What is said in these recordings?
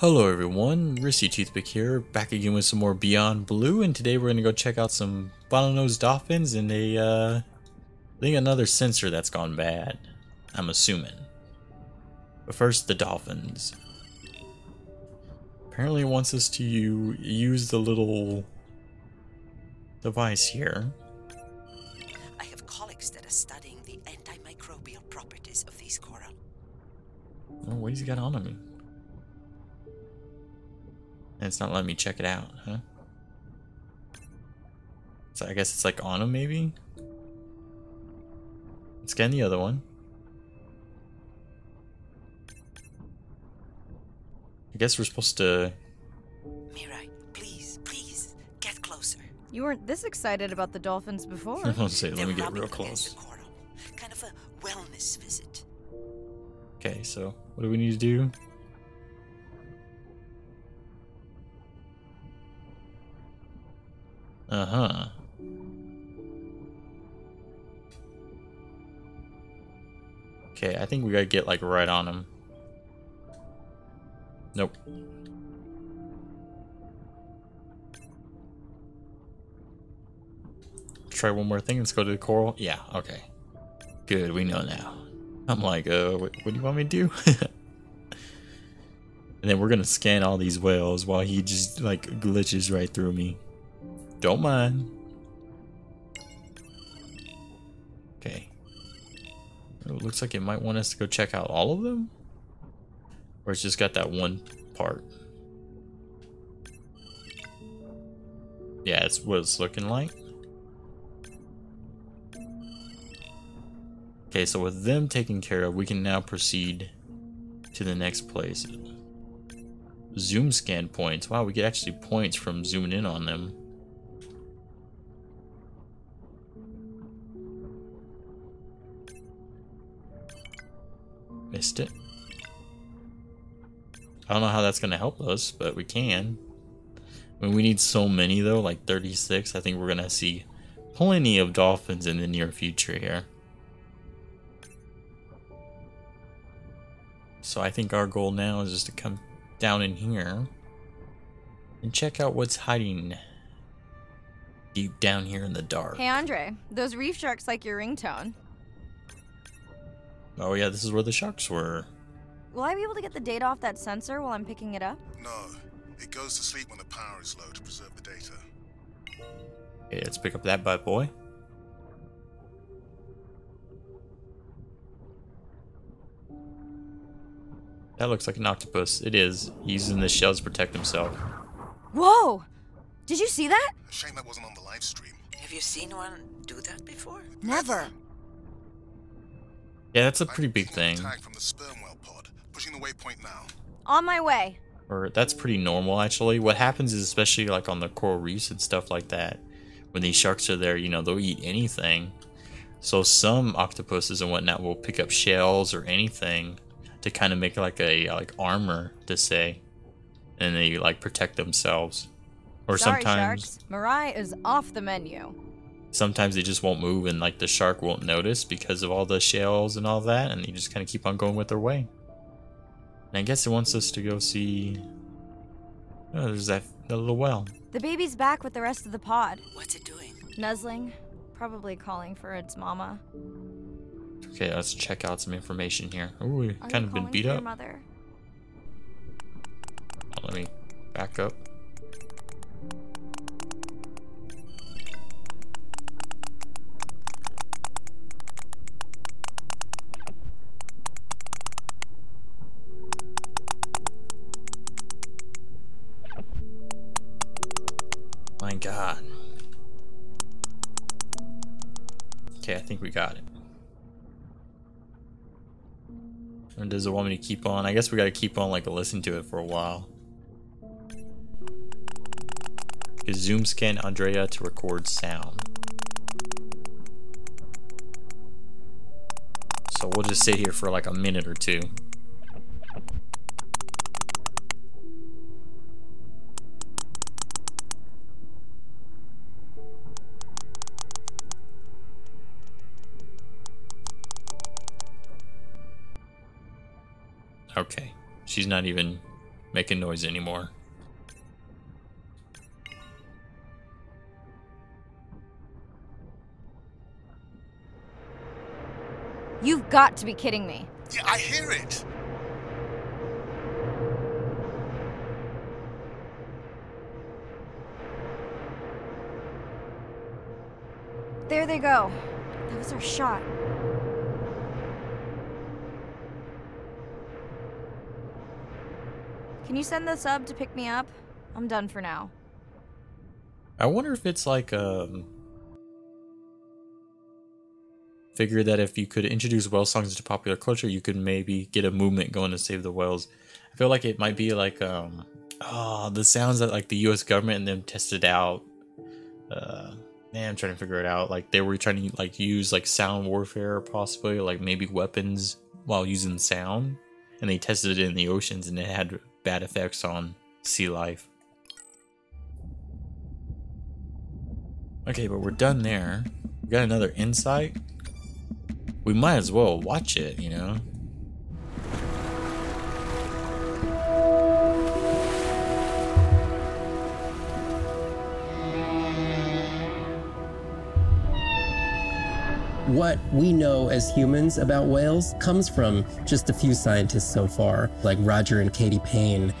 Hello everyone, Risky Toothpick here, back again with some more Beyond Blue, and today we're gonna go check out some bottlenose dolphins and a, uh, I think another sensor that's gone bad. I'm assuming. But first, the dolphins. Apparently it wants us to use the little device here. I have colleagues that are studying the antimicrobial properties of these coral. Oh, what has he got on him? And it's not letting me check it out, huh? So I guess it's like on him, maybe? Let's scan the other one. I guess we're supposed to... Mirai, please, please, get closer. You weren't this excited about the dolphins before. I'll say, let They're me get real close. Kind of a wellness visit. Okay, so what do we need to do? Uh-huh. Okay, I think we gotta get like right on him. Nope. Try one more thing. Let's go to the coral. Yeah, okay. Good, we know now. I'm like, uh, what, what do you want me to do? and then we're gonna scan all these whales while he just like glitches right through me. Don't mind. Okay. It looks like it might want us to go check out all of them. Or it's just got that one part. Yeah, it's what it's looking like. Okay, so with them taken care of, we can now proceed to the next place. Zoom scan points. Wow, we get actually points from zooming in on them. It. I don't know how that's going to help us, but we can. I mean, we need so many though, like 36. I think we're going to see plenty of dolphins in the near future here. So I think our goal now is just to come down in here and check out what's hiding deep down here in the dark. Hey Andre, those reef sharks like your ringtone. Oh yeah, this is where the sharks were. Will I be able to get the data off that sensor while I'm picking it up? No, it goes to sleep when the power is low to preserve the data. Okay, let's pick up that bad boy. That looks like an octopus. It is. Using the shells to protect himself. Whoa! Did you see that? Shame that wasn't on the live stream. Have you seen one do that before? Never. Yeah, that's a I'm pretty big thing. from the sperm whale pod, pushing the waypoint now. On my way. Or that's pretty normal actually. What happens is especially like on the coral reefs and stuff like that, when these sharks are there, you know, they'll eat anything. So some octopuses and whatnot will pick up shells or anything to kind of make like a like armor to say, and they like protect themselves. Or Sorry, sometimes sharks. Mirai is off the menu. Sometimes they just won't move and like the shark won't notice because of all the shells and all that, and they just kind of keep on going with their way. And I guess it wants us to go see. Oh, there's that, that little well. The baby's back with the rest of the pod. What's it doing? Nuzzling. Probably calling for its mama. Okay, let's check out some information here. Ooh, we Are kind of been calling beat for your up. Mother? Oh, let me back up. Got it. And does it want me to keep on? I guess we gotta keep on like listen to it for a while. Is zoom scan Andrea to record sound. So we'll just sit here for like a minute or two. Okay. She's not even making noise anymore. You've got to be kidding me. Yeah, I hear it. There they go. That was our shot. Can you send the sub to pick me up? I'm done for now. I wonder if it's like um figure that if you could introduce whale songs into popular culture, you could maybe get a movement going to save the whales. I feel like it might be like um oh the sounds that like the US government and them tested out. Uh man, I'm trying to figure it out. Like they were trying to like use like sound warfare possibly, like maybe weapons while using sound. And they tested it in the oceans and it had bad effects on sea life. Okay, but we're done there. We got another insight. We might as well watch it, you know? What we know as humans about whales comes from just a few scientists so far, like Roger and Katy Payne.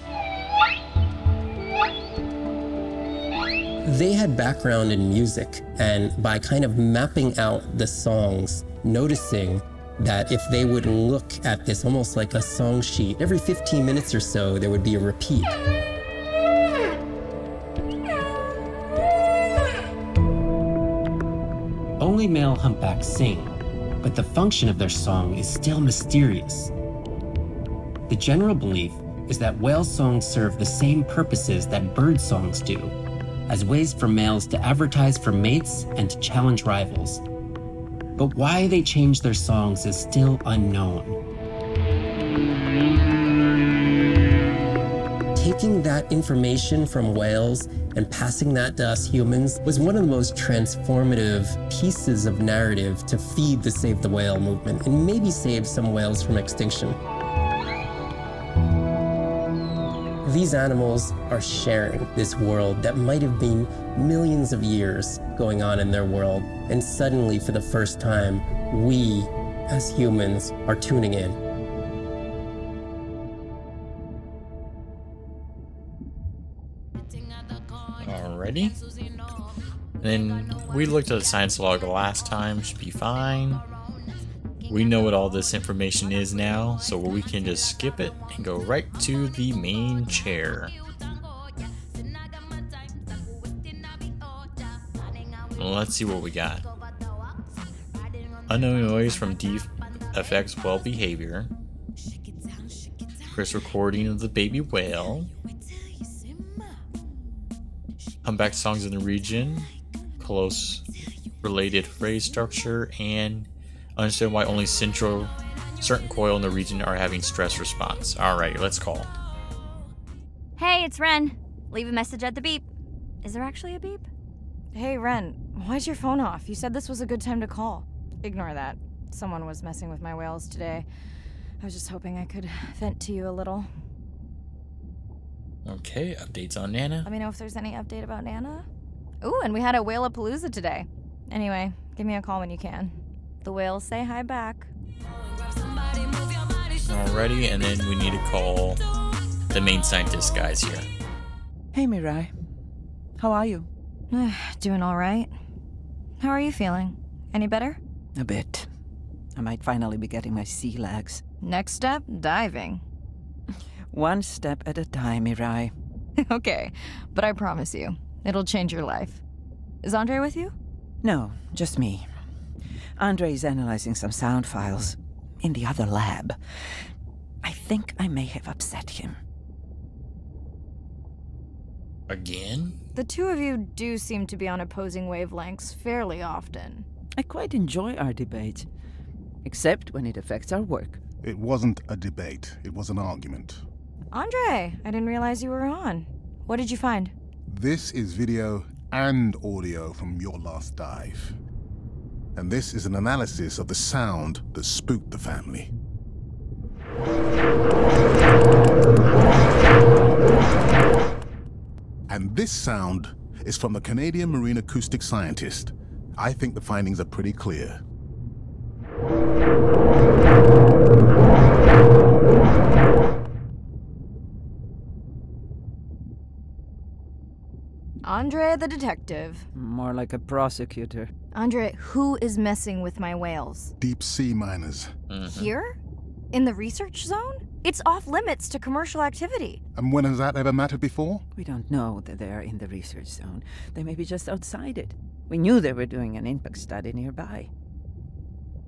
They had background in music, and by kind of mapping out the songs, noticing that if they would look at this almost like a song sheet, every 15 minutes or so, there would be a repeat. Male humpbacks sing, but the function of their song is still mysterious. The general belief is that whale songs serve the same purposes that bird songs do, as ways for males to advertise for mates and to challenge rivals. But why they change their songs is still unknown. Taking that information from whales and passing that to us humans was one of the most transformative pieces of narrative to feed the Save the Whale movement and maybe save some whales from extinction. These animals are sharing this world that might have been millions of years going on in their world, and suddenly, for the first time, we as humans are tuning in. Alrighty. And then we looked at the science log last time, should be fine. We know what all this information is now, so we can just skip it and go right to the main chair. Let's see what we got. Unknown noise from deep DFX well behavior. Chris recording of the baby whale. Humpback songs in the region. Close related phrase structure and understand why only central certain coil in the region are having stress response. Alright, let's call. Hey, it's Ren. Leave a message at the beep. Is there actually a beep? Hey, Ren, why's your phone off? You said this was a good time to call. Ignore that. Someone was messing with my whales today. I was just hoping I could vent to you a little. Okay, updates on Nana. Let me know if there's any update about Nana. Ooh, and we had a whale-a-palooza today. Anyway, give me a call when you can. The whales say hi back. Alrighty, and then we need to call the main scientist guys here. Hey, Mirai. How are you? Doing all right. How are you feeling? Any better? A bit. I might finally be getting my sea legs. Next step, diving. One step at a time, Mirai. okay, but I promise you, it'll change your life. Is Andre with you? No, just me. Andre is analyzing some sound files in the other lab. I think I may have upset him. Again? The two of you do seem to be on opposing wavelengths fairly often. I quite enjoy our debate, except when it affects our work. It wasn't a debate, it was an argument. Andre, I didn't realize you were on. What did you find? This is video and audio from your last dive. And this is an analysis of the sound that spooked the family. And this sound is from the Canadian marine acoustic scientist. I think the findings are pretty clear. Andre the detective. More like a prosecutor. Andre, who is messing with my whales? Deep sea miners. Mhm. Here? In the research zone? It's off limits to commercial activity. And when has that ever mattered before? We don't know that they are in the research zone. They may be just outside it. We knew they were doing an impact study nearby.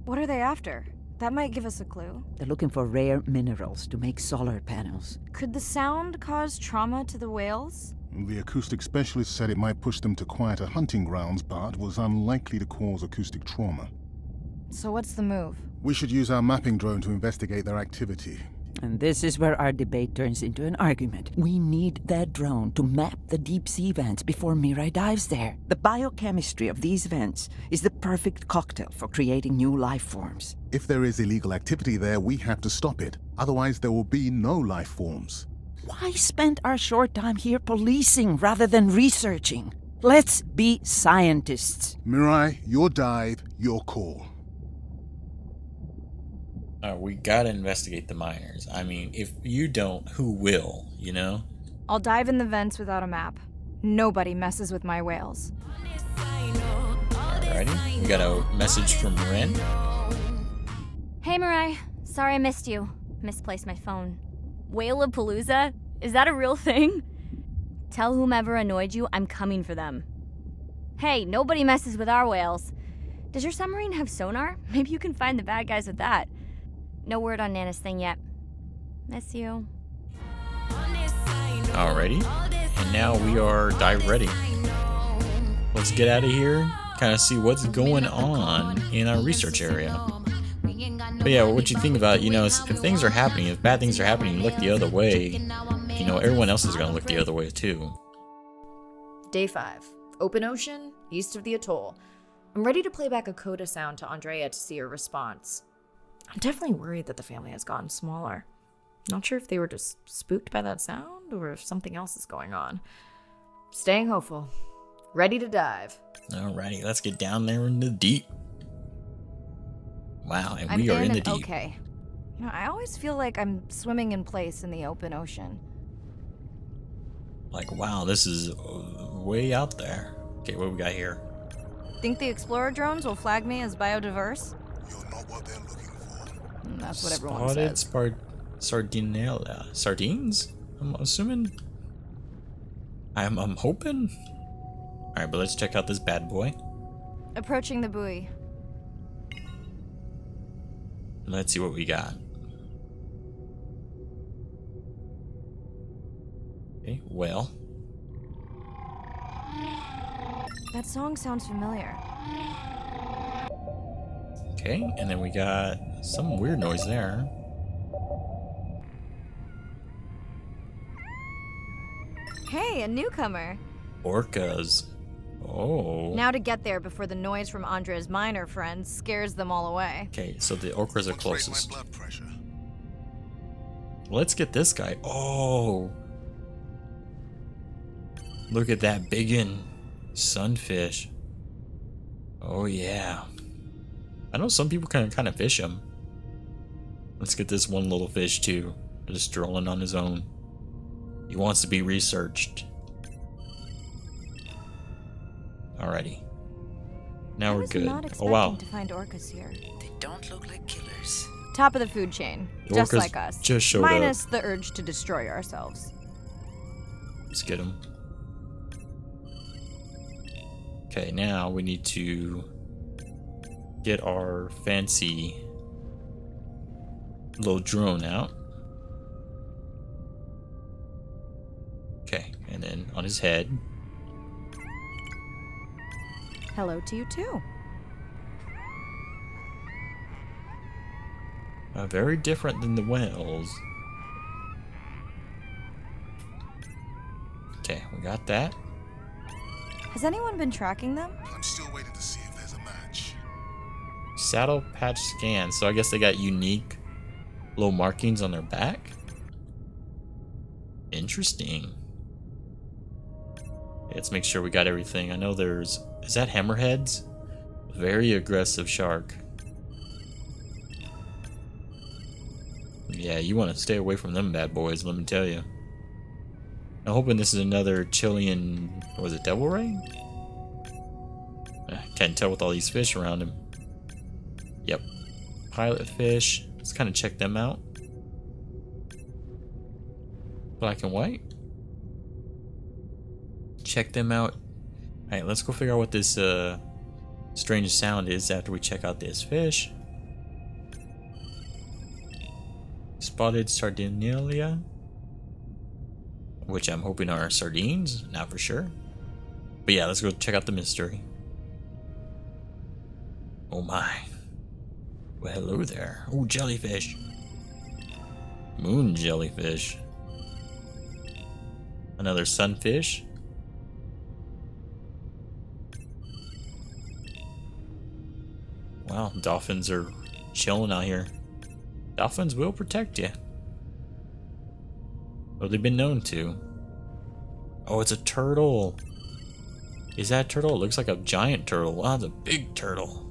What are they after? That might give us a clue. They're looking for rare minerals to make solar panels. Could the sound cause trauma to the whales? The acoustic specialist said it might push them to quieter hunting grounds, but was unlikely to cause acoustic trauma. So what's the move? We should use our mapping drone to investigate their activity. And this is where our debate turns into an argument. We need that drone to map the deep sea vents before Mirai dives there. The biochemistry of these vents is the perfect cocktail for creating new life forms. If there is illegal activity there, we have to stop it. Otherwise, there will be no life forms. Why spend our short time here policing rather than researching? Let's be scientists. Mirai, your dive, your call. Uh, we gotta investigate the miners. I mean, if you don't, who will? You know? I'll dive in the vents without a map. Nobody messes with my whales. Alrighty. We got a message from Ren. Hey, Mirai. Sorry I missed you. Misplaced my phone. Whalapalooza? Is that a real thing? Tell whomever annoyed you I'm coming for them. Hey, nobody messes with our whales. Does your submarine have sonar? Maybe you can find the bad guys with that. No word on Nana's thing yet. Miss you. Alrighty. And now we are dive ready. Let's get out of here, kind of see what's going on in our research area. But yeah, what you think about, you know, is if things are happening, if bad things are happening, you look the other way, you know, everyone else is going to look the other way too. Day 5. Open ocean, east of the atoll. I'm ready to play back a coda sound to Andrea to see her response. I'm definitely worried that the family has gotten smaller. Not sure if they were just spooked by that sound or if something else is going on. Staying hopeful. Ready to dive. Alrighty, let's get down there in the deep. Wow, and I'm we are in, in the deep. okay. You know, I always feel like I'm swimming in place in the open ocean. Like, wow, this is uh, way out there. Okay, what we got here? Think the Explorer drones will flag me as biodiverse? You're not what they're looking for. Mm, That's what everyone says. spar- sardinella. Sardines? I'm assuming. I'm, I'm hoping. Alright, but let's check out this bad boy. Approaching the buoy. Let's see what we got. Okay, well. That song sounds familiar. Okay, and then we got some weird noise there. Hey, a newcomer. Orcas. Oh. Now to get there before the noise from Andre's miner friends scares them all away. Okay, so the orcas are closest. my blood pressure? Let's get this guy. Oh. Look at that biggin. Sunfish. Oh yeah. I know some people can kind of fish him. Let's get this one little fish too. Just strolling on his own. He wants to be researched. Alrighty. Now I we're good. not Oh wow. to find orcas here. They don't look like killers. Top of the food chain, The just orcas like us. just showed up. Minus the urge to destroy ourselves. Let's get him. Okay, now we need to get our fancy little drone out. Okay, and then on his head. Hello to you too. Uh, very different than the whales. Okay, we got that. Has anyone been tracking them? I'm still waiting to see if there's a match. Saddle patch scan. So I guess they got unique little markings on their back. Interesting. Let's make sure we got everything. I know there's... Is that hammerheads? Very aggressive shark. Yeah, you want to stay away from them bad boys, let me tell you. I'm hoping this is another Chilean... Was it Devil Ray? Can't tell with all these fish around him. Yep. Pilot fish. Let's kind of check them out. Black and white. Check them out. Alright, let's go figure out what this uh, strange sound is after we check out this fish. Spotted Sardinella. Which I'm hoping are sardines, not for sure. But yeah, let's go check out the mystery. Oh my. Well, hello there. Oh, jellyfish. Moon jellyfish. Another sunfish. Wow, dolphins are chilling out here. Dolphins will protect you. Well, they've been known to. Oh, it's a turtle. Is that a turtle? It looks like a giant turtle. Wow, it's a big turtle.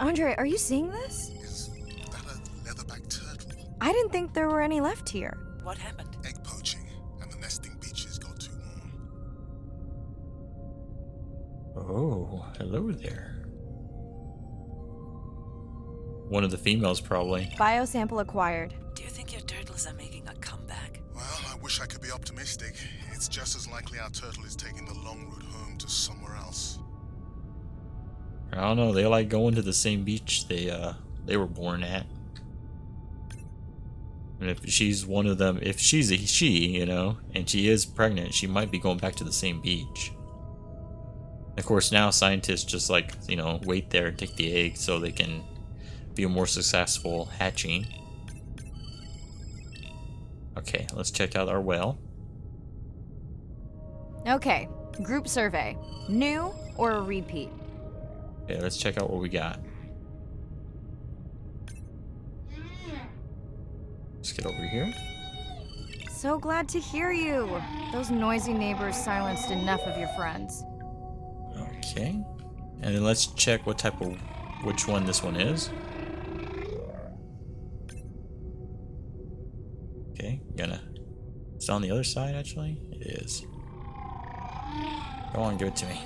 Andre, are you seeing this? Is that a leatherback turtle? I didn't think there were any left here. What happened? Egg poaching, and the nesting beaches got too warm. Oh, hello there. One of the females, probably. Biosample acquired. Do you think your turtles are making a comeback? Well, I wish I could be optimistic. It's just as likely our turtle is taking the long route home to somewhere else. I don't know. They like going to the same beach they uh they were born at. And if she's one of them, if she's a she, you know, and she is pregnant, she might be going back to the same beach. Of course, now scientists just like you know wait there and take the egg so they can be a more successful hatching. Okay, let's check out our well. Okay, group survey. New or a repeat? Okay, let's check out what we got. Let's get over here. So glad to hear you. Those noisy neighbors silenced enough of your friends. Okay. And then let's check what type of which one this one is. Gonna it's on the other side actually? It is. Go on, give it to me.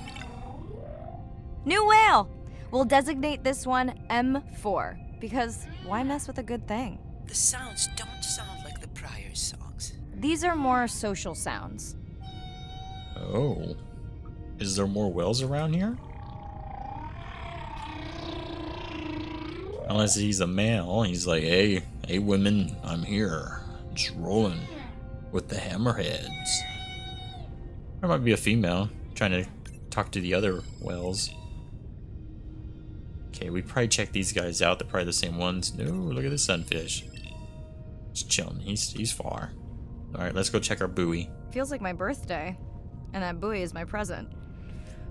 New whale! We'll designate this one M4 because why mess with a good thing? The sounds don't sound like the prior songs. These are more social sounds. Oh. Is there more whales around here? Unless he's a male, he's like, hey, hey women, I'm here. Just rolling with the hammerheads. There might be a female trying to talk to the other whales. Okay, we probably check these guys out. They're probably the same ones. No, look at the sunfish. Just chilling. He's he's far. All right, let's go check our buoy. Feels like my birthday. And that buoy is my present.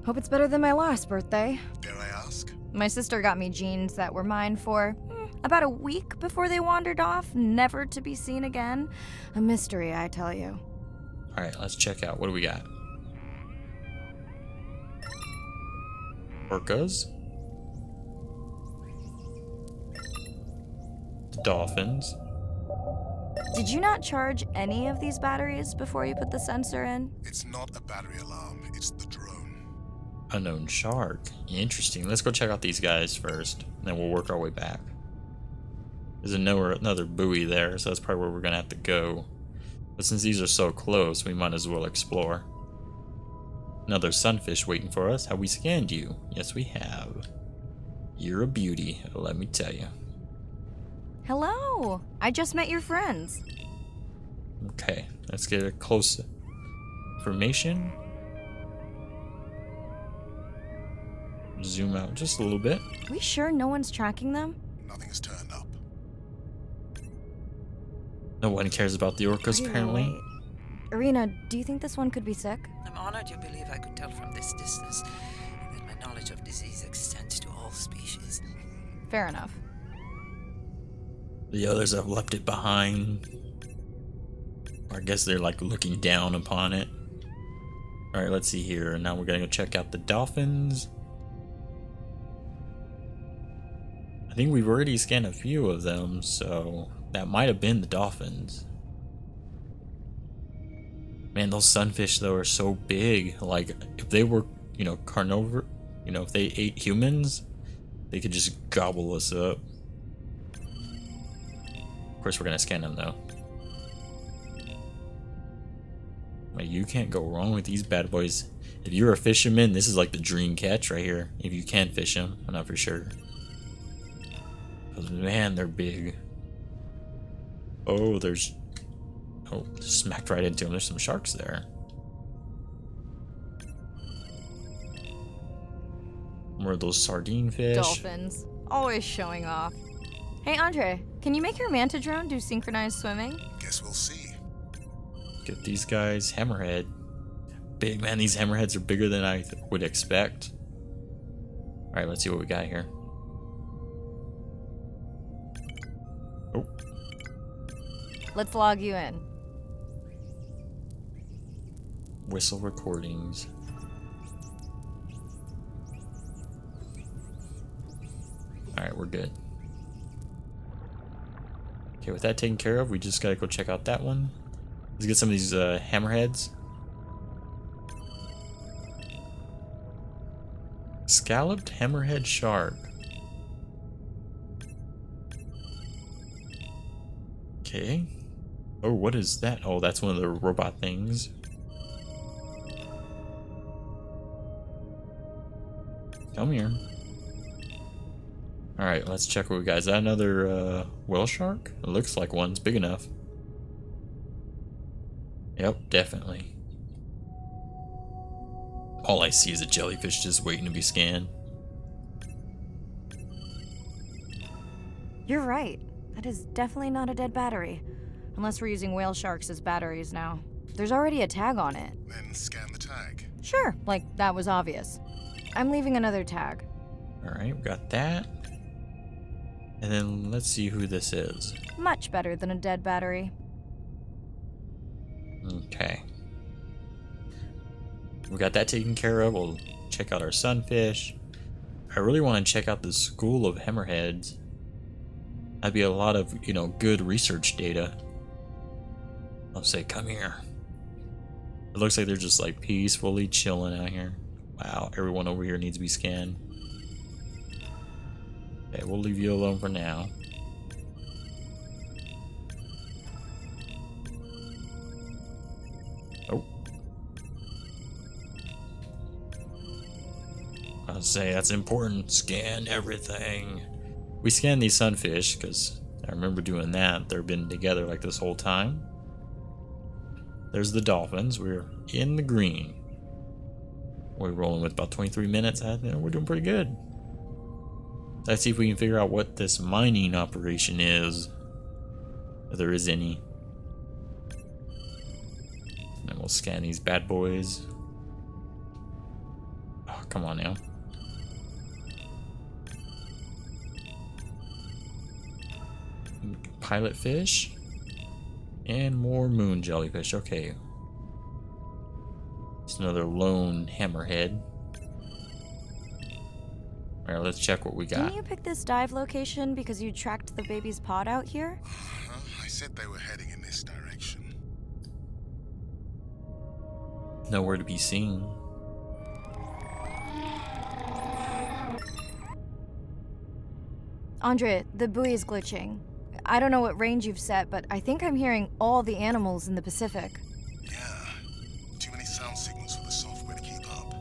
Hope it's better than my last birthday. Dare I ask? My sister got me jeans that were mine for hmm, about a week before they wandered off, never to be seen again. A mystery, I tell you. All right, let's check out. What do we got? Orcas. Dolphins. Did you not charge any of these batteries before you put the sensor in? It's not a battery alarm, it's the drone. Unknown shark. Interesting. Let's go check out these guys first, and then we'll work our way back. There's another, another buoy there, so that's probably where we're going to have to go. But since these are so close, we might as well explore. Another sunfish waiting for us. Have we scanned you? Yes, we have. You're a beauty, let me tell you. Hello! I just met your friends. Okay, let's get a close information. Zoom out just a little bit. Are We sure no one's tracking them? Nothing has turned up. No one cares about the orcas, apparently. Wait. Irina, do you think this one could be sick? I'm honored you believe I could tell from this distance that my knowledge of disease extends to all species. Fair enough. The others have left it behind. Or I guess they're like looking down upon it. Alright, let's see here. Now we're gonna go check out the dolphins. I think we've already scanned a few of them, so that might have been the dolphins. Man, those sunfish though are so big. Like, if they were, you know, carnivore, you know, if they ate humans, they could just gobble us up. Of course, we're gonna scan them though. Like, you can't go wrong with these bad boys. If you're a fisherman, this is like the dream catch right here. If you can fish them, I'm not for sure. man, they're big. Oh, there's... Oh, smacked right into him. There's some sharks there. More of those sardine fish. Dolphins. Always showing off. Hey, Andre, can you make your manta drone do synchronized swimming? Guess we'll see. Get these guys. Hammerhead. Big, man. These hammerheads are bigger than I would expect. Alright, let's see what we got here. Let's log you in. Whistle recordings. Alright, we're good. Okay, with that taken care of, we just gotta go check out that one. Let's get some of these uh, hammerheads. Scalloped hammerhead shark. Okay. Oh, what is that? Oh, that's one of the robot things. Come here. Alright, let's check what we got. Is that another uh, whale shark? It looks like one's big enough. Yep, definitely. All I see is a jellyfish just waiting to be scanned. You're right. That is definitely not a dead battery. Unless we're using whale sharks as batteries now. There's already a tag on it. Then scan the tag. Sure, like that was obvious. I'm leaving another tag. Alright, we got that. And then let's see who this is. Much better than a dead battery. Okay. We got that taken care of. We'll check out our sunfish. I really want to check out the school of hammerheads. That'd be a lot of, you know, good research data. I'll say, come here. It looks like they're just like peacefully chilling out here. Wow, everyone over here needs to be scanned. Okay, we'll leave you alone for now. Oh. I'll say that's important. Scan everything. We scan these sunfish because I remember doing that. They've been together like this whole time. There's the dolphins. We're in the green. We're rolling with about 23 minutes. I, know, we're doing pretty good. Let's see if we can figure out what this mining operation is. If there is any. And we'll scan these bad boys. Oh, come on now. Pilot fish. And more moon jellyfish. Okay. It's another lone hammerhead. Alright, let's check what we got. Didn't you pick this dive location because you tracked the baby's pod out here? Uh, I said they were heading in this direction. Nowhere to be seen. Andre, the buoy is glitching. I don't know what range you've set, but I think I'm hearing all the animals in the Pacific. Yeah. Too many sound signals for the software to keep up.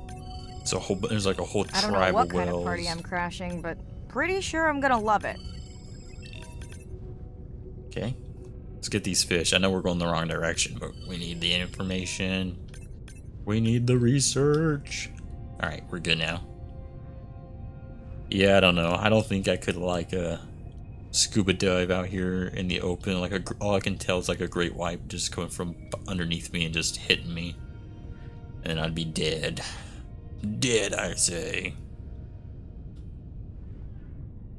It's a whole. There's like a whole I don't know what of kind of party I'm crashing, but pretty sure I'm gonna love it. Okay. Let's get these fish. I know we're going the wrong direction, but we need the information. We need the research. Alright, we're good now. Yeah, I don't know. I don't think I could like uh scuba dive out here in the open. Like a, all I can tell is like a great white just coming from underneath me and just hitting me, and I'd be dead. Dead, I say.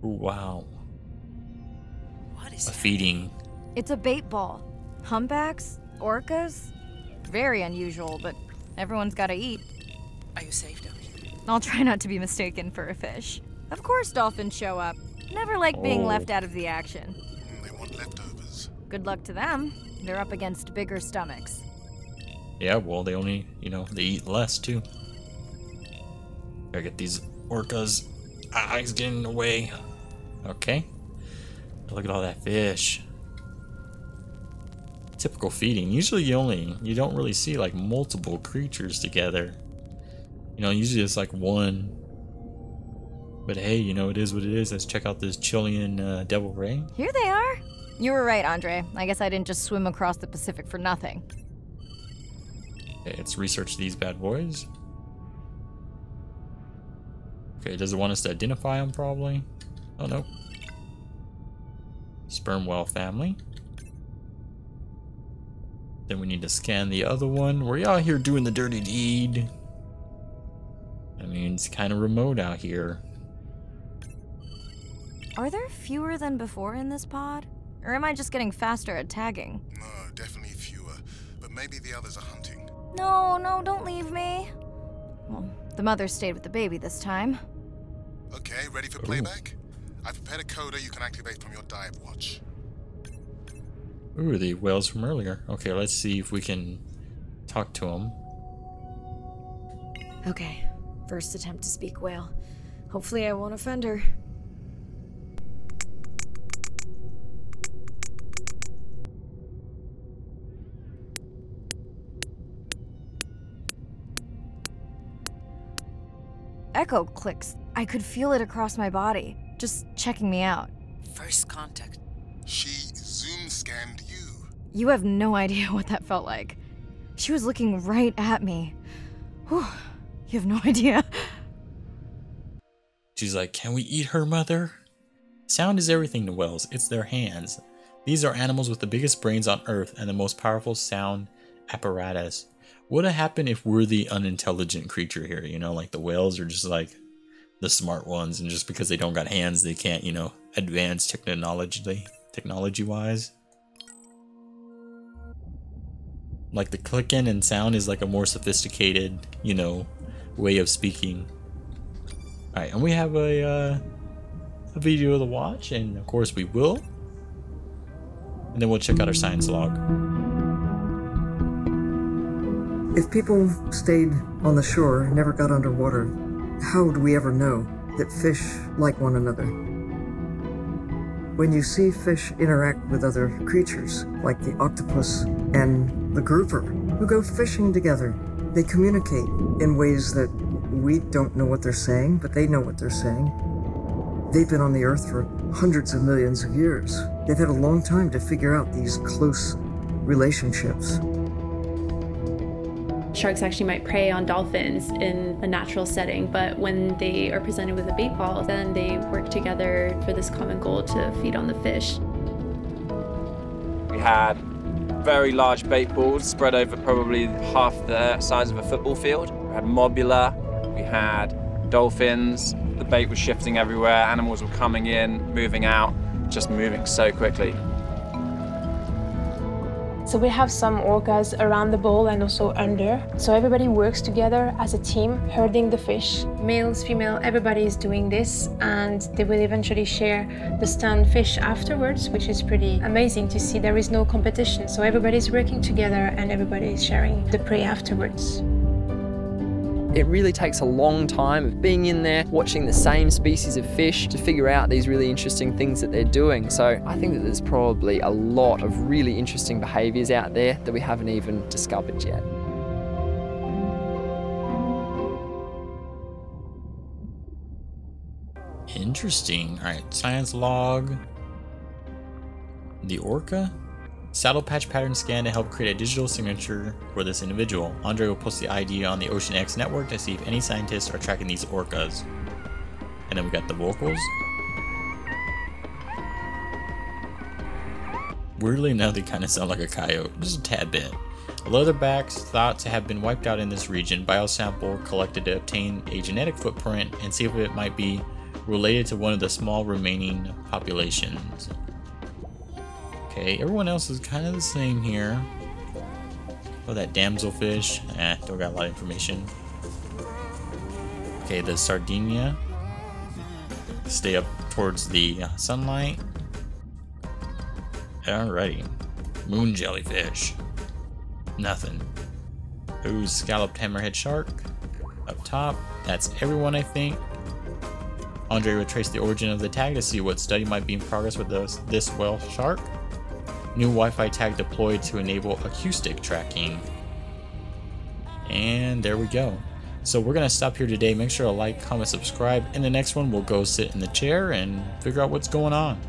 Ooh, wow, What is a that? feeding. It's a bait ball. Humpbacks? Orcas? Very unusual, but Everyone's gotta eat. Are you safe, Dolphin? I'll try not to be mistaken for a fish. Of course dolphins show up. Never like being Oh. left out of the action. They want leftovers. Good luck to them. They're up against bigger stomachs. Yeah, well, they only, you know, they eat less too. Gotta get these orcas. Ah, he's getting in the way. Okay. Look at all that fish. Typical feeding. Usually you only, you don't really see like multiple creatures together. You know, usually it's like one. But hey, you know, it is what it is. Let's check out this Chilean uh, Devil Ray. Here they are. You were right, Andre. I guess I didn't just swim across the Pacific for nothing. Okay, let's research these bad boys. Okay, does it want us to identify them probably? Oh no. Sperm whale family. Then we need to scan the other one. We're out here doing the dirty deed. I mean, it's kind of remote out here. Are there fewer than before in this pod? Or am I just getting faster at tagging? No, definitely fewer. But maybe the others are hunting. No, no, don't leave me. Well, the mother stayed with the baby this time. Okay, ready for playback? I've prepared a coda you can activate from your dive watch. Ooh, the whales from earlier. Okay, let's see if we can talk to them. Okay, first attempt to speak whale. Hopefully, I won't offend her. Echo clicks. I could feel it across my body, just checking me out. First contact. She zoom scanned you. You have no idea what that felt like. She was looking right at me. Whew, you have no idea. She's like, Can we eat her, mother? Sound is everything to whales, it's their hands. These are animals with the biggest brains on Earth and the most powerful sound apparatus. What would happen if we're the unintelligent creature here? You know, like the whales are just like the smart ones, and just because they don't got hands, they can't, you know, advance technologically, technology wise. Like the clicking and sound is like a more sophisticated, you know, way of speaking. Alright, and we have a, uh, a video to watch, and of course we will. And then we'll check out our science log. If people stayed on the shore, never got underwater, how would we ever know that fish like one another? When you see fish interact with other creatures, like the octopus and the grouper, who go fishing together, they communicate in ways that we don't know what they're saying, but they know what they're saying. They've been on the earth for hundreds of millions of years. They've had a long time to figure out these close relationships. Sharks actually might prey on dolphins in a natural setting, but when they are presented with a bait ball, then they work together for this common goal to feed on the fish. We had very large bait balls spread over probably half the size of a football field. We had mobula, we had dolphins. The bait was shifting everywhere, animals were coming in, moving out, just moving so quickly. So we have some orcas around the bowl and also under. So everybody works together as a team, herding the fish. Males, female, everybody is doing this, and they will eventually share the stunned fish afterwards, which is pretty amazing to see. There is no competition, so everybody's working together and everybody is sharing the prey afterwards. It really takes a long time of being in there, watching the same species of fish to figure out these really interesting things that they're doing. So I think that there's probably a lot of really interesting behaviours out there that we haven't even discovered yet. Interesting. Alright, science log. The orca? Saddle patch pattern scan to help create a digital signature for this individual. Andre will post the ID on the OceanX network to see if any scientists are tracking these orcas. And then we got the vocals. Weirdly enough, they kind of sound like a coyote, just a tad bit. Leatherbacks thought to have been wiped out in this region. Biosample collected to obtain a genetic footprint and see if it might be related to one of the small remaining populations. Okay, everyone else is kind of the same here. Oh, that damselfish. Eh, don't got a lot of information. Okay, the Sardinia. Stay up towards the sunlight. Alrighty. Moon jellyfish. Nothing. Ooh, scalloped hammerhead shark. Up top. That's everyone, I think. Andre would trace the origin of the tag to see what study might be in progress with this, this whale shark. New Wi-Fi tag deployed to enable acoustic tracking. And there we go. So we're going to stop here today. Make sure to like, comment, subscribe. In the next one, we'll go sit in the chair and figure out what's going on.